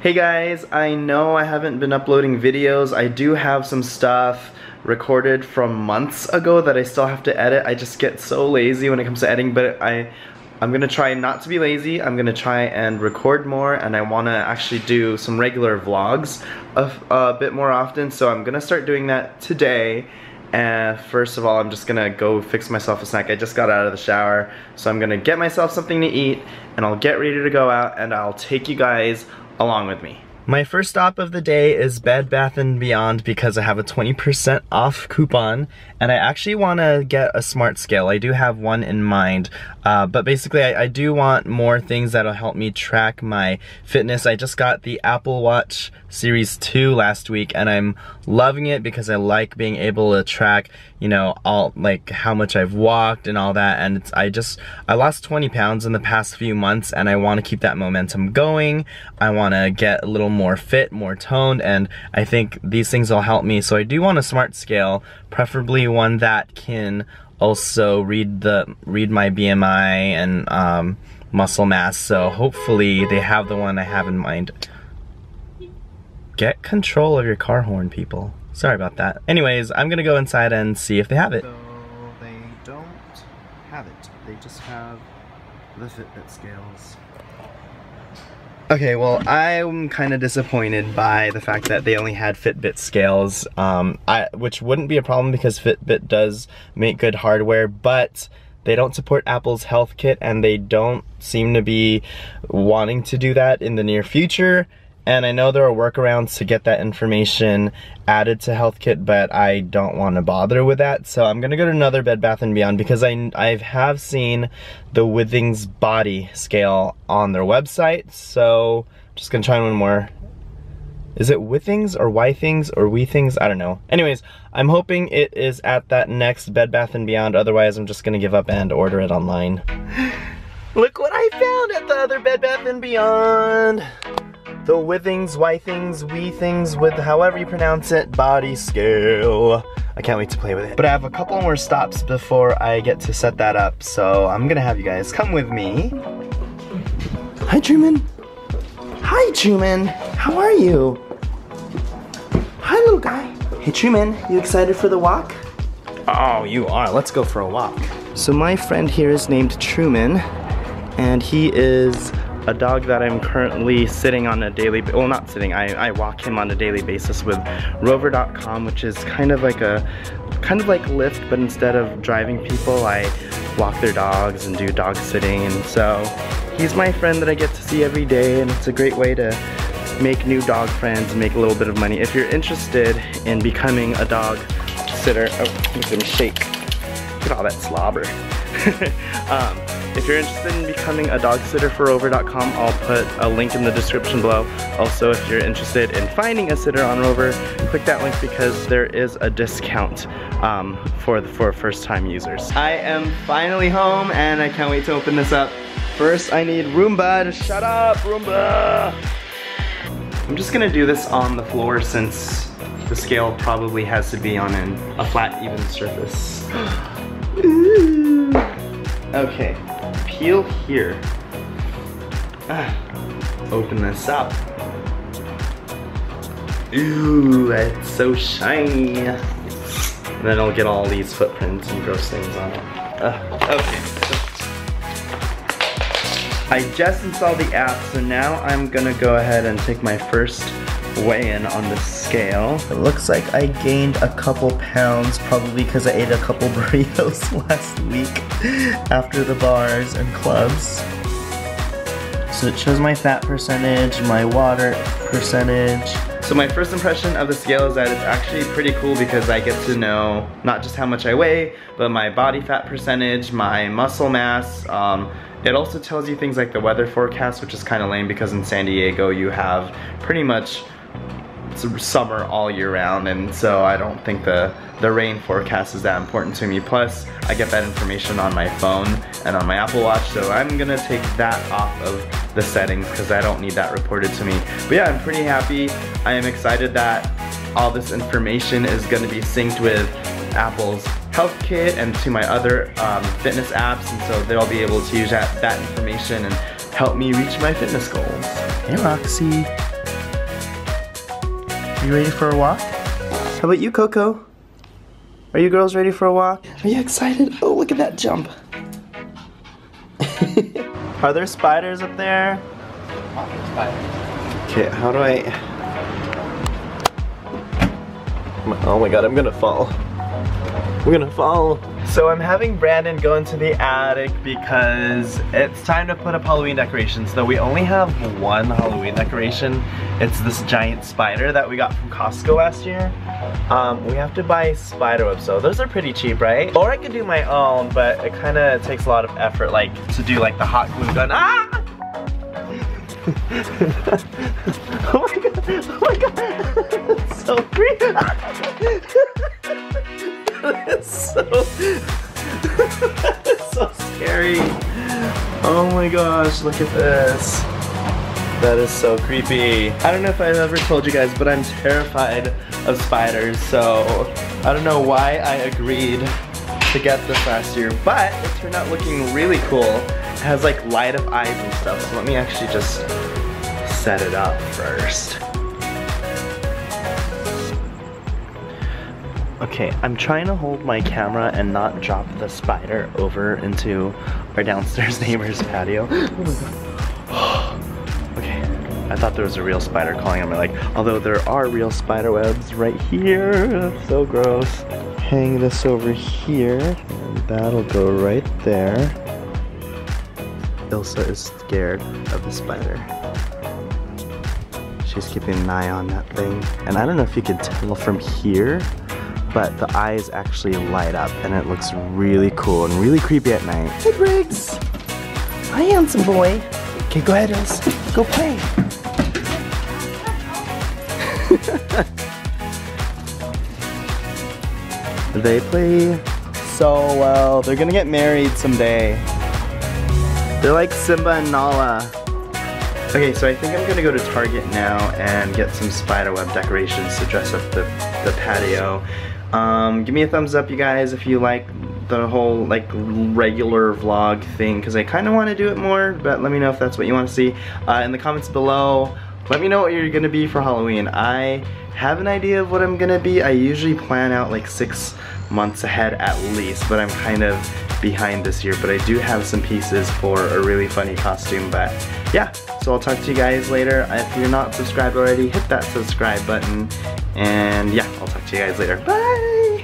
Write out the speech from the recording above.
Hey guys, I know I haven't been uploading videos. I do have some stuff recorded from months ago that I still have to edit. I just get so lazy when it comes to editing, but I, I'm gonna try not to be lazy. I'm gonna try and record more and I wanna actually do some regular vlogs a, a bit more often. So I'm gonna start doing that today. And first of all, I'm just gonna go fix myself a snack. I just got out of the shower, so I'm gonna get myself something to eat and I'll get ready to go out and I'll take you guys along with me. My first stop of the day is Bed Bath & Beyond because I have a 20% off coupon and I actually want to get a smart scale. I do have one in mind, uh, but basically I, I, do want more things that'll help me track my fitness. I just got the Apple Watch Series 2 last week and I'm loving it because I like being able to track, you know, all like how much I've walked and all that and it's, I just, I lost 20 pounds in the past few months and I want to keep that momentum going. I want to get a little more fit, more toned, and I think these things will help me. So I do want a smart scale, preferably one that can also read the read my BMI and um, muscle mass. So hopefully they have the one I have in mind. Get control of your car horn, people. Sorry about that. Anyways, I'm gonna go inside and see if they have it. So they don't have it. They just have the Fitbit scales. Okay, well, I'm kind of disappointed by the fact that they only had Fitbit scales, um, I, which wouldn't be a problem because Fitbit does make good hardware, but they don't support Apple's Health Kit and they don't seem to be wanting to do that in the near future. And I know there are workarounds to get that information added to HealthKit, but I don't want to bother with that. So I'm gonna go to another Bed Bath & Beyond because I, I have seen the Withings body scale on their website. So just gonna try one more. Is it Withings or Wythings or We Things? I don't know. Anyways, I'm hoping it is at that next Bed Bath & Beyond. Otherwise, I'm just gonna give up and order it online. Look what I found at the other Bed Bath & Beyond the Withings, Wythings, We Things with however you pronounce it, body scale. I can't wait to play with it. But I have a couple more stops before I get to set that up, so I'm gonna have you guys come with me. Hi Truman. Hi Truman, how are you? Hi little guy. Hey Truman, you excited for the walk? Oh, you are, let's go for a walk. So my friend here is named Truman, and he is a dog that I'm currently sitting on a daily, well not sitting, I, I walk him on a daily basis with rover.com which is kind of like a, kind of like Lyft but instead of driving people I walk their dogs and do dog sitting and so he's my friend that I get to see every day and it's a great way to make new dog friends and make a little bit of money. If you're interested in becoming a dog sitter, oh, at him shake. Look at all that slobber. um, if you're interested in becoming a dog sitter for Rover.com, I'll put a link in the description below. Also, if you're interested in finding a sitter on Rover, click that link because there is a discount um, for, the, for first time users. I am finally home and I can't wait to open this up. First, I need Roomba to shut up, Roomba! I'm just gonna do this on the floor since the scale probably has to be on an, a flat, even surface. okay, peel here. Ah, open this up. Ooh, that's so shiny. And then I'll get all these footprints and gross things on it. Uh, okay. I just installed the app, so now I'm gonna go ahead and take my first weigh-in on the scale. It looks like I gained a couple pounds, probably because I ate a couple burritos last week after the bars and clubs. So it shows my fat percentage, my water percentage. So my first impression of the scale is that it's actually pretty cool because I get to know not just how much I weigh, but my body fat percentage, my muscle mass, um, it also tells you things like the weather forecast, which is kind of lame because in San Diego you have pretty much summer all year round and so I don't think the, the rain forecast is that important to me. Plus, I get that information on my phone and on my Apple Watch, so I'm gonna take that off of the settings because I don't need that reported to me. But yeah, I'm pretty happy. I am excited that all this information is gonna be synced with Apple's Health Kit and to my other um, fitness apps, and so they'll be able to use that, that information and help me reach my fitness goals. Hey Roxy. You ready for a walk? How about you, Coco? Are you girls ready for a walk? Are you excited? Oh, look at that jump. Are there spiders up there? Okay, how do I... Oh my god, I'm gonna fall. I'm gonna fall. So I'm having Brandon go into the attic because it's time to put up Halloween decorations. Though we only have one Halloween decoration. It's this giant spider that we got from Costco last year. Um, we have to buy spider webs, so those are pretty cheap, right? Or I could do my own, but it kind of takes a lot of effort, like to do like the hot glue gun. Ah! oh my god! Oh my god! So creepy! That's so so scary. Oh my gosh, look at this. That is so creepy. I don't know if I've ever told you guys, but I'm terrified of spiders, so I don't know why I agreed to get this last year, but it turned out looking really cool. It has like light up eyes and stuff, so let me actually just set it up first. Okay, I'm trying to hold my camera and not drop the spider over into our downstairs neighbor's patio. okay, I thought there was a real spider crawling on my leg, although there are real spider webs right here. So gross. Hang this over here, and that'll go right there. Ilsa is scared of the spider. She's keeping an eye on that thing. And I don't know if you can tell from here, but the eyes actually light up and it looks really cool and really creepy at night. Hey Briggs! Hi handsome boy. Okay, go ahead, Ilse. Go play. they play so well. They're gonna get married someday. They're like Simba and Nala. Okay, so I think I'm gonna go to Target now and get some spiderweb decorations to dress up the, the patio. Um, give me a thumbs up, you guys, if you like the whole like regular vlog thing, because I kind of want to do it more, but let me know if that's what you want to see. Uh, in the comments below, let me know what you're gonna be for Halloween. I have an idea of what I'm gonna be. I usually plan out like six months ahead at least, but I'm kind of behind this year, but I do have some pieces for a really funny costume, but yeah, so I'll talk to you guys later. If you're not subscribed already, hit that subscribe button, and yeah, I'll talk to you guys later. Bye!